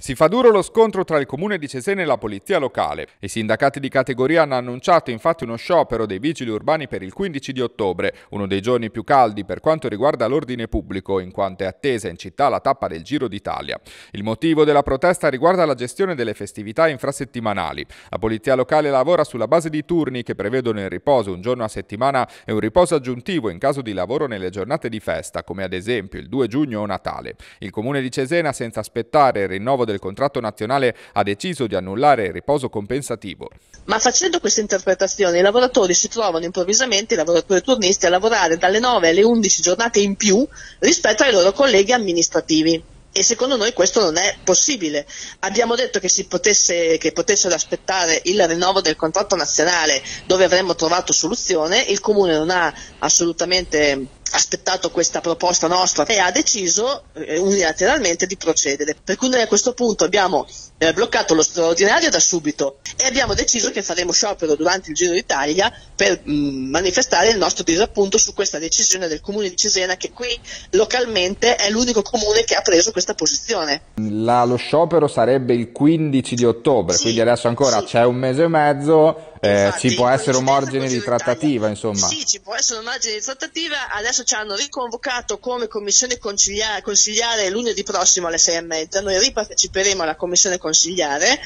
Si fa duro lo scontro tra il comune di Cesena e la polizia locale. I sindacati di categoria hanno annunciato infatti uno sciopero dei vigili urbani per il 15 di ottobre, uno dei giorni più caldi per quanto riguarda l'ordine pubblico, in quanto è attesa in città la tappa del Giro d'Italia. Il motivo della protesta riguarda la gestione delle festività infrasettimanali. La polizia locale lavora sulla base di turni che prevedono il riposo un giorno a settimana e un riposo aggiuntivo in caso di lavoro nelle giornate di festa, come ad esempio il 2 giugno o Natale. Il comune di Cesena, senza aspettare il rinnovo del contratto nazionale ha deciso di annullare il riposo compensativo. Ma facendo questa interpretazione i lavoratori si trovano improvvisamente, i lavoratori turnisti, a lavorare dalle 9 alle 11 giornate in più rispetto ai loro colleghi amministrativi e secondo noi questo non è possibile. Abbiamo detto che, potesse, che, potessero aspettare il rinnovo del contratto nazionale dove avremmo trovato soluzione, il Comune non ha assolutamente aspettato questa proposta nostra e ha deciso eh, unilateralmente di procedere. Per cui noi a questo punto abbiamo eh, bloccato lo straordinario da subito e abbiamo deciso che faremo sciopero durante il Giro d'Italia per mh, mm, manifestare il nostro disappunto su questa decisione del comune di Cesena che qui localmente è l'unico comune che ha preso questa posizione. La, lo sciopero sarebbe il 15 di ottobre, sì, quindi adesso ancora sì. c'è un mese e mezzo eh, Infatti, ci può essere un margine di trattativa, insomma. Sì, ci può essere un margine di trattativa. Adesso ci hanno riconvocato come commissione consigliare, consigliare lunedì prossimo alle sei e mezza. Noi riparteciperemo alla commissione consigliare,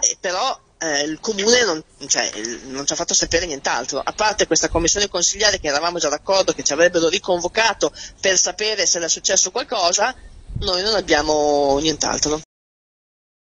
eh, però eh, il comune non, cioè, non, ci ha fatto sapere nient'altro, a parte questa commissione consigliare che eravamo già d'accordo che ci avrebbero riconvocato per sapere se era successo qualcosa, noi non abbiamo nient'altro.